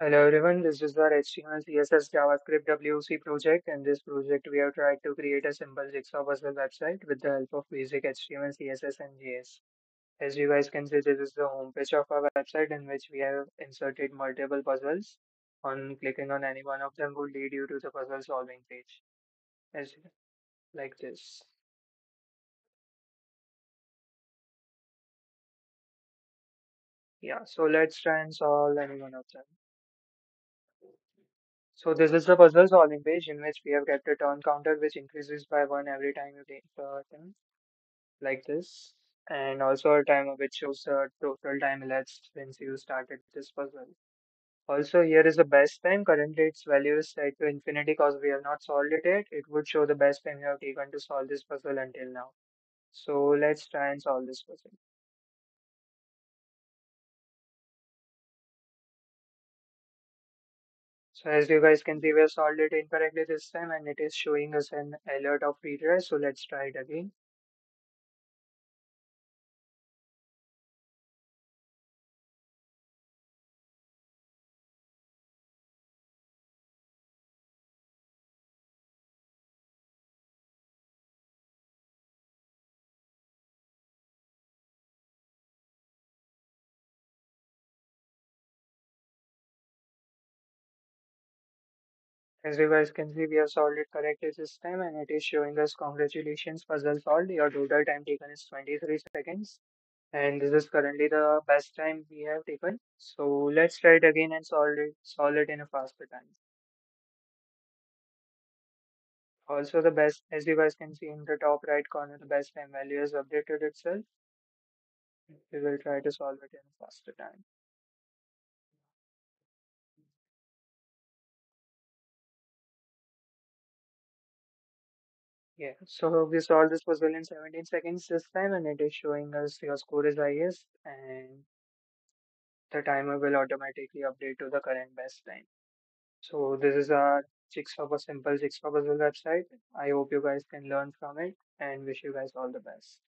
Hello everyone, this is our HTML, CSS, JavaScript, WC project. In this project, we have tried to create a simple jigsaw puzzle website with the help of basic HTML, CSS, and JS. As you guys can see, this is the homepage of our website in which we have inserted multiple puzzles. On clicking on any one of them will lead you to the puzzle solving page, as like this. Yeah, so let's try and solve any one of them. So this is the puzzle solving page in which we have kept a turn counter which increases by one every time you take the turn, like this. And also a timer which shows the total time elapsed since you started this puzzle. Also here is the best time. Currently its value is set to infinity because we have not solved it yet. It would show the best time you have taken to solve this puzzle until now. So let's try and solve this puzzle. So as you guys can see, we have solved it incorrectly this time and it is showing us an alert of retry. So let's try it again. As you guys can see, we have solved it correctly this time and it is showing us congratulations, puzzle solved. Your total time taken is 23 seconds. And this is currently the best time we have taken. So let's try it again and solve it, solve it in a faster time. Also the best, as you guys can see in the top right corner, the best time value has updated itself. We will try to solve it in a faster time. Yeah, so we solved this puzzle in 17 seconds this time and it is showing us your score is highest and the timer will automatically update to the current best time. So this is our Jigsaw a simple Jigsaw puzzle website. I hope you guys can learn from it and wish you guys all the best.